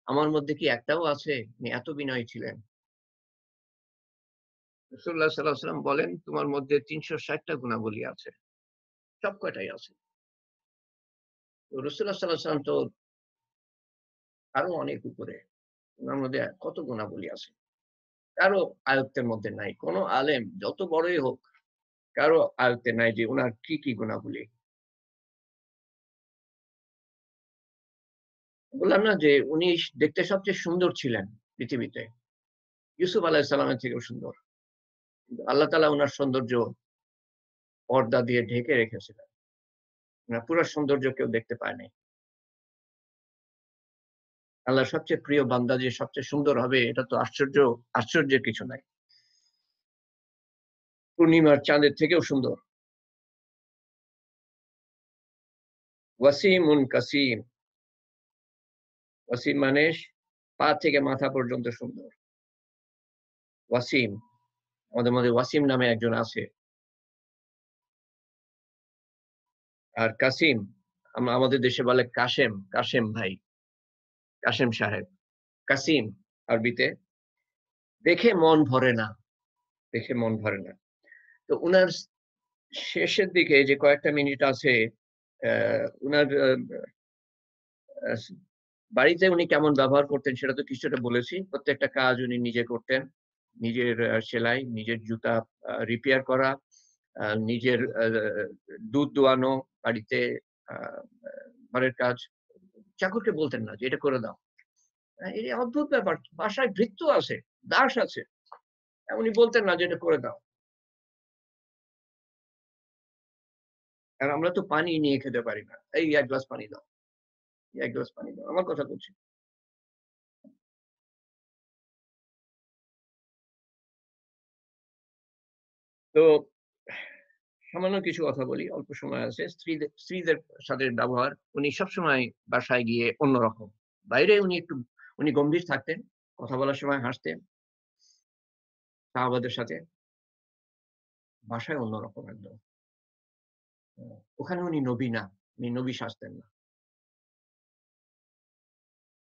আমার মধ্যে কি একটাও আছে? এত বিনয় ছিলেন? রসুল্লাহ সাল্লাহ সাল্লাম বলেন, তোমার মধ্যে তিনশো ষাটটা গুণাবলী আছে। সব কয়টাই আছে? রসুল্লাহ সাল্লাহ সাল্লাম তো আরও অনেক উপরে, ওনার মধ্যে কত গুণাবলী আছে? কারও আয়ত্তের মধ্যে নাই। কোন আলেম যত বড়ই হোক, কারও আয়ত্তে নাই যে ওনার কি কি গুণাবলী। বললাম না যে উনি দেখতে সবচেয়ে সুন্দর ছিলেন পৃথিবীতে। ইউসুফ আলাহ সাল্লামের থেকেও সুন্দর। আল্লাহ তালা ওনার সৌন্দর্য পর্দা দিয়ে ঢেকে রেখেছিলেন। পুরো সৌন্দর্য কেউ দেখতে পায়নি। আল্লাহ সবচেয়ে প্রিয় বান্দা যে সবচেয়ে সুন্দর হবে, এটা তো আশ্চর্য, আশ্চর্যের কিছু নাই। পূর্ণিমার চাঁদের থেকেও সুন্দর। ওয়াসিম উন কাসিম। ওয়াসিম মানে পা থেকে মাথা পর্যন্ত সুন্দর। ওয়াসিম, আমাদের মধ্যে ওয়াসিম নামে একজন আছে। আর কাসিম আমাদের দেশে বলে কাশেম কাশেম ভাই। কাশেম সাহেব। কাসিম আরবিতে, দেখে মন ভরে না। দেখে মন ভরে না। তো উনার শেষের দিকে যে কয়েকটা মিনিট আছে উনার বাড়িতে উনি কেমন ব্যবহার করতেন সেটা তো কিছুটা বলেছি। প্রত্যেকটা কাজ উনি নিজে করতেন। নিজের সেলাই, নিজের জুতা রিপেয়ার করা নিজের দুধ দোয়ানো, বাড়িতে ঘরের কাজ। চাকরকে বলতেন না যে এটা করে দাও। এই অদ্ভুত ব্যাপার। বাসায় ভৃত্য আছে, দাস আছে। উনি বলতেন না যে এটা করে দাও। আর আমরা তো পানি নিয়ে খেতে পারি না। এই এক গ্লাস পানি দাও। এক গ্লাস পানি দাও। আমার কথা বলছি। তো সামান্য কিছু কথা বলি, অল্প সময় আছে। স্ত্রীদের স্ত্রীদের সাথে ব্যবহার, উনি সবসময় বাসায় গিয়ে অন্যরকম। বাইরে উনি একটু, উনি গম্ভীর থাকতেন, কথা বলার সময় হাসতেন। সাহাবাদের সাথে বাসায় অন্যরকম একদম। ওখানে উনি নবী না, উনি নবী সাজতেন না।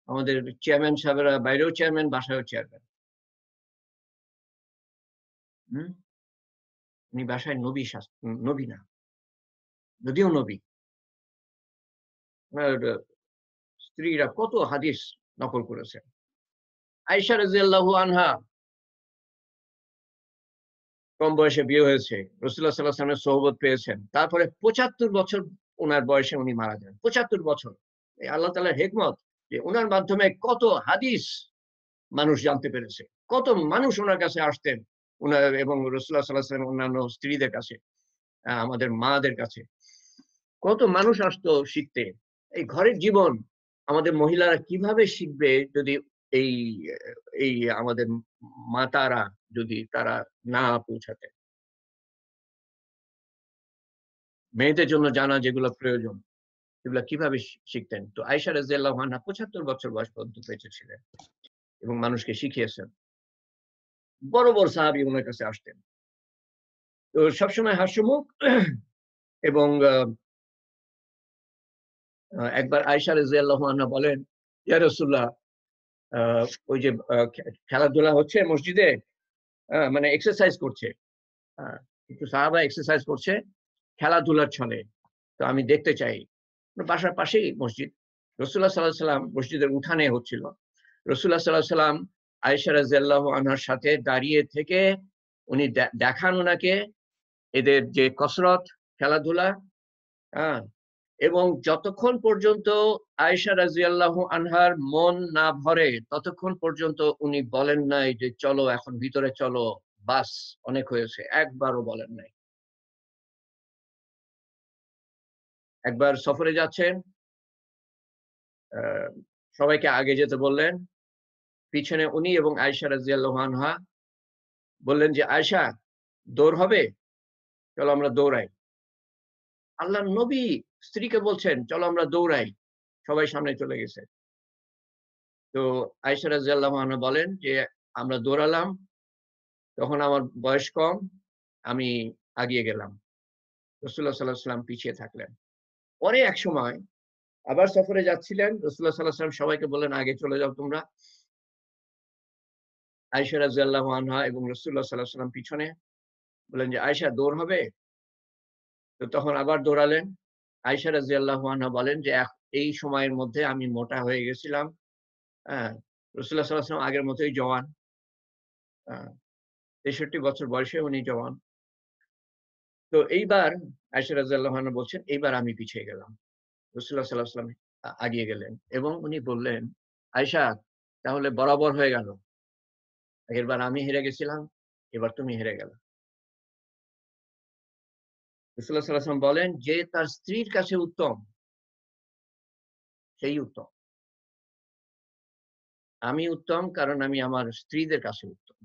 আমাদের চেয়ারম্যান সাহেবরা বাইরেও চেয়ারম্যান, বাসায়ও চেয়ারম্যান। হম? উনি বাসায় নবী নবী না। যদিও নবী। স্ত্রীরা কত হাদিস নকল করেছেন। আইসা রাজিয়াল্লাহ আনহা কম বয়সে বিয়ে হয়েছে। রসুল্লাহ সাল্লাহ সাল্লামের সহবত পেয়েছেন। তারপরে পঁচাত্তর বছর ওনার বয়সে উনি মারা যান। পঁচাত্তর বছর। এই আল্লাহ তালার হেকমত যে ওনার মাধ্যমে কত হাদিস মানুষ জানতে পেরেছে। কত মানুষ ওনার কাছে আসতেন। এবং রসুল্লাহ সাল্লাহ সাল্লাম অন্যান্য স্ত্রীদের কাছে আমাদের মাদের কাছে। কত মানুষ আসতো শিখতে, এই ঘরের জীবন আমাদের মহিলারা কীভাবে শিখবে যদি এই এই আমাদের মাতারা যদি তারা না পৌঁছাতে? মেয়েদের জন্য জানা যেগুলো প্রয়োজন, এগুলা কীভাবে শিখতেন? তো আয়সা রাজিয়াল্লাহ পঁচাত্তর বছর বয়স পর্যন্ত বেঁচে ছিলেন এবং মানুষকে শিখিয়েছেন। বড় বড় সাহাবি ওনার কাছে আসতেন। তো সবসময় হাস্যমুখ [CLEARS THROAT] এবং একবার আয়সা রাজিয়াল্লাহ বলেন, ইয়া রসুল্লাহ ওই যে খেলাধুলা হচ্ছে মসজিদে মানে এক্সারসাইজ করছে। একটু সাহাবা এক্সারসাইজ করছে খেলাধুলার ছলে। তো আমি দেখতে চাই। বাসার পাশেই মসজিদ রসুল্লাহ সাল্লাহ সাল্লাম মসজিদের উঠানে হচ্ছিল। রসুল্লাহ সাল্লাহ সাল্লাম আয়েশা রাজিয়াল্লাহ আনহার সাথে দাঁড়িয়ে থেকে উনি দেখান ওনাকে এদের যে কসরত, খেলাধুলা হ্যাঁ? এবং যতক্ষণ পর্যন্ত আয়েশা রাজিয়াল্লাহ আনহার মন না ভরে, ততক্ষণ পর্যন্ত উনি বলেন নাই যে, চলো এখন ভিতরে চলো, বাস। অনেক হয়েছে, একবারও বলেন নাই। একবার সফরে যাচ্ছেন সবাইকে আগে যেতে বললেন। পিছনে উনি এবং আয়সা রাজিয়াল্লাহ আনহা বললেন যে আয়সা দৌড় হবে? চলো আমরা দৌড়াই। আল্লাহ নবী স্ত্রীকে বলছেন, চলো আমরা দৌড়াই। সবাই সামনে চলে গেছে। তো আয়সা রাজিয়াল্লাহ বলেন যে, আমরা দৌড়ালাম, তখন আমার বয়স কম, আমি আগিয়ে গেলাম। রসুল্লাহ সাল্লাহ সাল্লাম পিছিয়ে থাকলেন। পরে এক সময় আবার সফরে যাচ্ছিলেন রসুল্লাহ সাল্লাহ সাল্লাম সবাইকে বললেন, আগে চলে যাও তোমরা। আয়সা রাজিয়াল্লাহ আনহা এবং রসুল্লাহ সাল্লাহ সাল্লাম পিছনে বললেন যে আয়সা দৌড় হবে? তো তখন আবার দৌড়ালেন। আয়সা রাজিয়াল্লাহ আনহা বলেন যে এই সময়ের মধ্যে আমি মোটা হয়ে গেছিলাম। হ্যাঁ রসুল্লাহ সাল্লাহ সাল্লাম আগের মতোই জওয়ান। তেষট্টি বছর বয়সে উনি জওয়ান। তো এইবার আয়সা রাজিয়াল্লাহ বলছেন, এইবার আমি পিছিয়ে গেলাম। রসুল্লাহ সাল্লাহ সাল্লাম আগিয়ে গেলেন এবং উনি বললেন আয়সা তাহলে বরাবর হয়ে গেল। আগেরবার আমি হেরে গেছিলাম, এবার তুমি হেরে গেল। রসুল্লাহ সাল্লাম বলেন, যে তার স্ত্রীর কাছে উত্তম, সেই উত্তম। আমি উত্তম কারণ আমি আমার স্ত্রীদের কাছে উত্তম।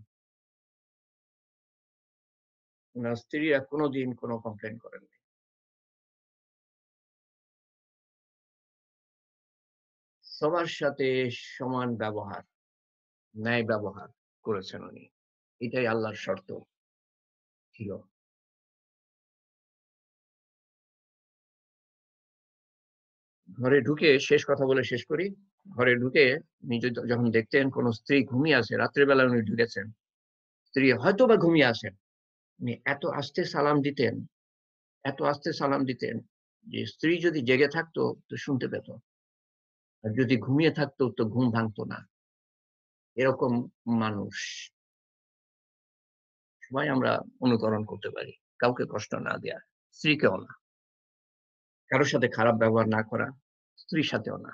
ওনার স্ত্রীরা কোনোদিন কোনো কমপ্লেন করেননি সবার সাথে সমান ব্যবহার, ন্যায় ব্যবহার। করেছেন উনি। এটাই আল্লাহর শর্ত ছিল। ঘরে ঢুকে শেষ কথা বলে শেষ করি। ঘরে ঢুকে নিজে যখন দেখতেন কোন স্ত্রী ঘুমিয়ে আছে, রাত্রেবেলা উনি ঢুকেছেন। স্ত্রী হয়তো বা ঘুমিয়ে আছেন। উনি এত আস্তে সালাম দিতেন, এত আস্তে সালাম দিতেন যে স্ত্রী যদি জেগে থাকতো তো শুনতে পেত। আর যদি ঘুমিয়ে থাকতো তো ঘুম ভাঙতো না। এরকম মানুষ। সবাই আমরা অনুকরণ করতে পারি, কাউকে কষ্ট না দেয়া, স্ত্রীকেও না। কারোর সাথে খারাপ ব্যবহার না করা, স্ত্রীর সাথেও না।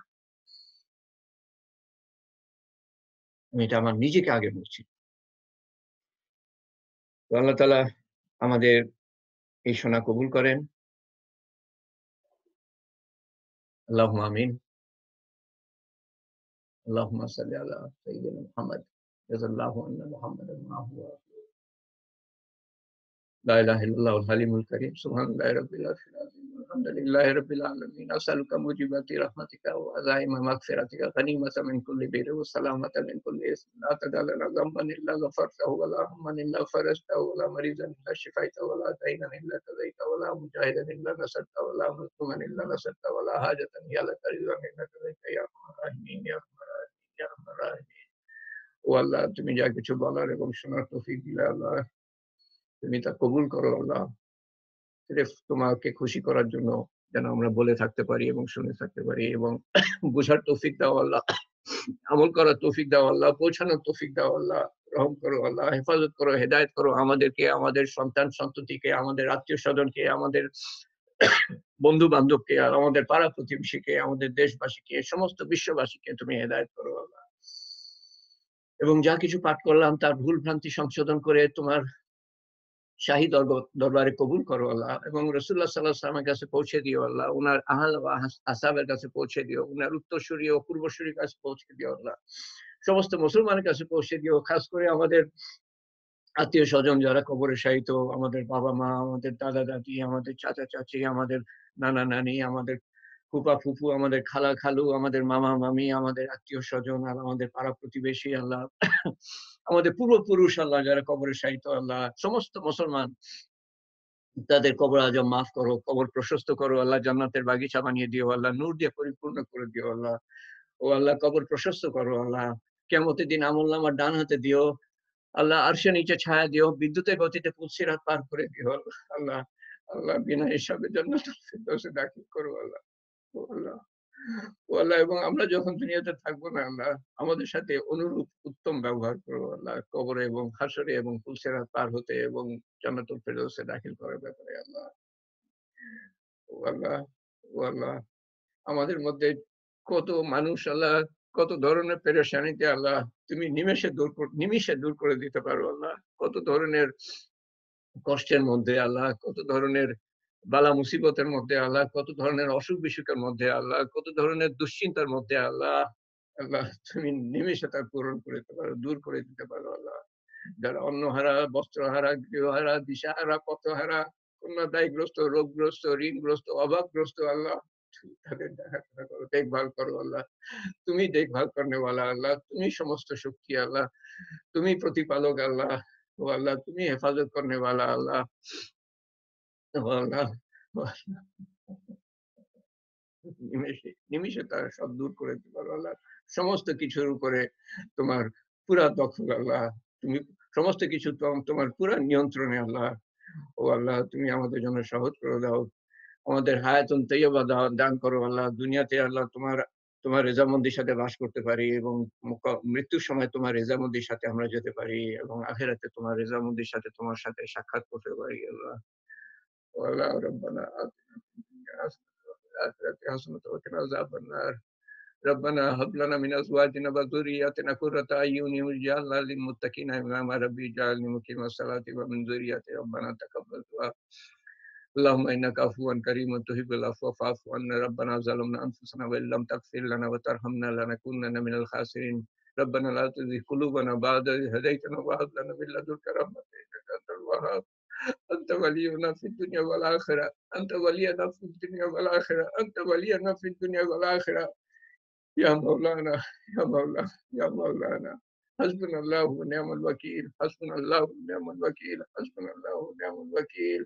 আমি এটা আমার নিজেকে আগে বলছি। তো আল্লাহ তালা আমাদের এই সোনা কবুল করেন। আল্লাহ আমিন। اللهم صل على سيدنا محمد. جزا الله أن محمدا ما هو لا إله إلا الله الحليم الكريم سبحان الله رب العالمين الحمد لله رب العالمين أسألك موجبات رحمتك وعزائم مغفرتك غنيمة من كل بر وسلامة من كل اسم لا تدع لنا ذنبا إلا غفرته ولا هما إلا فرجته ولا مريضا إلا شفيته ولا دينا إلا قضيته ولا مجاهدا إلا نصرته ولا مظلوما إلا نصرته ولا حاجة هي لك رضا إلا قضيت يا أرحم الراحمين يا أرحم الراحمين يا أرحم الراحمين ও আল্লাহ তুমি যা কিছু বলার এবং শোনার তৌফিক দিলে আল্লাহ তুমি তা কবুল করো আল্লাহ তোমাকে খুশি করার জন্য যেন আমরা বলে থাকতে পারি এবং শুনে থাকতে পারি এবং বোঝার তৌফিক দাও আল্লাহ, আমল করার তৌফিক দাও আল্লাহ, পৌঁছানোর তৌফিক দাও আল্লাহ, রহম করো আল্লাহ, হেফাজত করো, হেদায়ত করো আমাদেরকে, আমাদের সন্তান সন্ততিকে, আমাদের আত্মীয় স্বজনকে, আমাদের বন্ধু বান্ধবকে, আর আমাদের পাড়া প্রতিবেশীকে, আমাদের দেশবাসীকে, সমস্ত বিশ্ববাসীকে তুমি হেদায়ত করো আল্লাহ। এবং যা কিছু পাঠ করলাম তার ভুল ভ্রান্তি সংশোধন করে তোমার শাহী দরবারে কবুল করো আল্লাহ এবং রসুল্লাহ সাল্লাহ সাল্লামের কাছে পৌঁছে দিও আল্লাহ। উনার আহাল আসাবের কাছে পৌঁছে দিও, উনার উত্তরসূরি ও পূর্বসূরির কাছে পৌঁছে দিও আল্লাহ। সমস্ত মুসলমানের কাছে পৌঁছে দিও, খাস করে আমাদের আত্মীয় স্বজন যারা কবরে সাহিত আমাদের বাবা মা আমাদের দাদা দাদি আমাদের চাচা চাচি আমাদের নানা নানি আমাদের ফুপা ফুফু আমাদের খালা খালু, আমাদের মামা মামি, আমাদের আত্মীয় স্বজন আর আমাদের পাড়া প্রতিবেশী আল্লাহ, আমাদের পূর্বপুরুষ আল্লাহ যারা কবরের সাহিত্য আল্লাহ, সমস্ত মুসলমান, তাদের কবর আজম মাফ করো, কবর প্রশস্ত করো, আল্লাহ জান্নাতের বাগিচা বানিয়ে দিও, আল্লাহ নূর দিয়ে পরিপূর্ণ করে দিও, আল্লাহ, ও আল্লাহ কবর প্রশস্ত করো, আল্লাহ কেমতের দিন আমল নামার ডান হাতে দিও, আল্লাহ আরশে নিচে ছায়া দিও, বিদ্যুতের গতিতে পুলসিরাত পার করে দিও, আল্লাহ আল্লাহ আল্লাহ বিনা হিসাবে জন্য দাখিল করো, আল্লাহ। আল্লাহ, এবং আমরা যখন দুনিয়াতে থাকব না আল্লাহ আমাদের সাথে অনুরূপ, উত্তম ব্যবহার করব আল্লাহ, কবরে এবং হাসরে এবং ফুলসেরা পার হতে এবং জান্নাতুল ফেরদৌসে দাখিল করার ব্যাপারে আল্লাহ। আল্লাহ আল্লাহ, আমাদের মধ্যে কত মানুষ আল্লাহ, কত ধরনের পেরেশানিতে আল্লাহ, তুমি নিমেষে দূর নিমিষে দূর করে দিতে পারো আল্লাহ। কত ধরনের কষ্টের মধ্যে আল্লাহ, কত ধরনের বালা মুসিবতের মধ্যে আল্লাহ, কত ধরনের অসুখ বিসুখের মধ্যে আল্লাহ, কত ধরনের দুশ্চিন্তার মধ্যে আল্লাহ আল্লাহ, তুমি নিমেষে তা পূরণ করে দিতে পারো, দূর করে দিতে পারো আল্লাহ। যারা অন্নহারা, বস্ত্রহারা, গৃহহারা, দিশাহারা, পথহারা, কন্যাদায়গ্রস্ত, রোগগ্রস্ত, ঋণগ্রস্ত, অভাবগ্রস্ত আল্লাহ তাদের দেখাশোনা করো, দেখভাল করো আল্লাহ। তুমি দেখভাল করনেওয়ালা আল্লাহ, তুমি সমস্ত শক্তি আল্লাহ, তুমি প্রতিপালক আল্লাহ, ও আল্লাহ, তুমি হেফাজত করনেওয়ালা আল্লাহ ও আল্লাহ ও আল্লাহ। তারা সব দূর করে আল্লাহ সমস্ত কিছুর উপরে তোমার পুরা আল্লাহ। তুমি সমস্ত কিছু তোমার পুরা নিয়ন্ত্রণে আল্লাহ। ও আল্লাহ, তুমি আমাদের জন্য সহজ করে দাও। আমাদের হায়াতুন তৈয়বা দান করো আল্লাহ। দুনিয়াতে আল্লাহ তোমার তোমার রেজামন্দির সাথে বাস করতে পারি এবং মৃত্যুর সময় তোমার রেজামন্দির সাথে আমরা যেতে পারি এবং আখেরাতে তোমার রেজামন্দির সাথে তোমার সাথে সাক্ষাৎ করতে পারি আল্লাহ। ولا ربنا آتنا في الدنيا حسنة وفي الآخرة حسنة وقنا عذاب النار. ربنا هب لنا من أزواجنا وذرياتنا قرة أعين واجعلنا للمتقين إماما. ربي اجعلني مقيم الصلاة ومن ذريتي. ربنا تقبل دعاء. اللهم إنك عفو كريم تحب العفو فاعف عنا. ربنا ظلمنا أنفسنا وإن لم تغفر لنا وترحمنا لنكونن من الخاسرين. ربنا لا تزغ قلوبنا بعد إذ هديتنا وهب لنا من لدنك رحمة إنك أنت الوهاب. أنت ولينا في الدنيا والآخرة. أنت ولينا في الدنيا والآخرة. أنت ولينا في الدنيا والآخرة. يا مولانا يا مولانا يا مولانا. حسبنا الله ونعم الوكيل. حسبنا الله ونعم الوكيل. حسبنا الله ونعم الوكيل.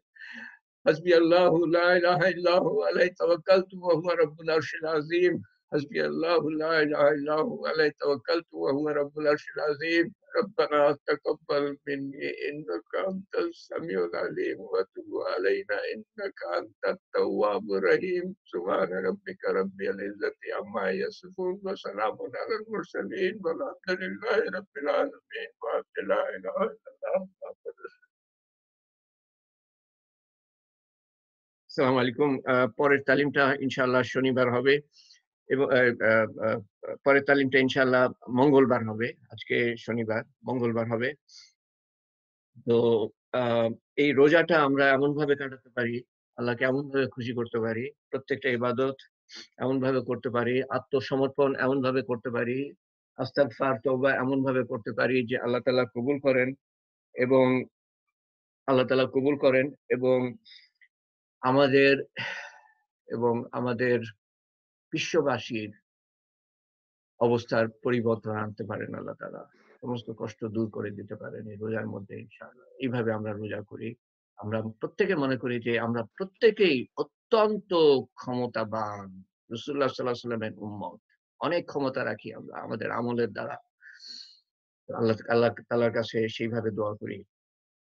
حسبي الله لا إله إلا هو. عليه توكلت وهو رب العرش العظيم. حسبي الله لا إله إلا هو. عليه توكلت وهو رب العرش العظيم. ربنا تقبل مني انك انت السميع العليم وتب علينا انك انت التواب الرحيم سبحان ربك رب العزه عما يصفون وسلام على المرسلين والحمد لله رب العالمين وحمد لا اله الا الله محمد رسول আসসালামু আলাইকুম আহ, পরের তালিমটা ইনশাআল্লাহ শনিবার হবে এবং পরের তালিমটা ইনশাআল্লাহ মঙ্গলবার হবে, আজকে শনিবার, মঙ্গলবার হবে। তো এই রোজাটা আমরা এমন ভাবে কাটাতে পারি, আল্লাহকে এমন ভাবে খুশি করতে পারি, প্রত্যেকটা ইবাদত এমন ভাবে করতে পারি, আত্মসমর্পণ এমন ভাবে করতে পারি, আস্তাগফার, তওবা এমন ভাবে করতে পারি যে আল্লাহ তালা কবুল করেন এবং আল্লাহ তালা কবুল করেন এবং আমাদের এবং আমাদের বিশ্ববাসীর অবস্থার পরিবর্তন আনতে পারেন আল্লাহ তাআলা। সমস্ত কষ্ট দূর করে দিতে পারেন এই রোজার মধ্যে, ইনশাআল্লাহ। এইভাবে আমরা রোজা করি। আমরা প্রত্যেকে মনে করি যে আমরা প্রত্যেকেই অত্যন্ত ক্ষমতাবান রসুল্লাহ সাল্লাহ সাল্লামের উম্মত। অনেক ক্ষমতা রাখি আমরা, আমাদের আমলের দ্বারা। আল্লাহ আল্লাহ তালার কাছে সেইভাবে দোয়া করি।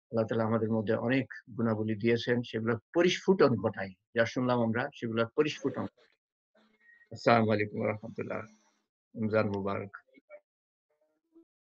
আল্লাহ তালা আমাদের মধ্যে অনেক গুণাবলী দিয়েছেন, সেগুলো পরিস্ফুটন ঘটাই। যা শুনলাম আমরা, সেগুলো পরিস্ফুটন আসসালামু আলাইকুম রহমতুল্লাহ রমজান মুবারক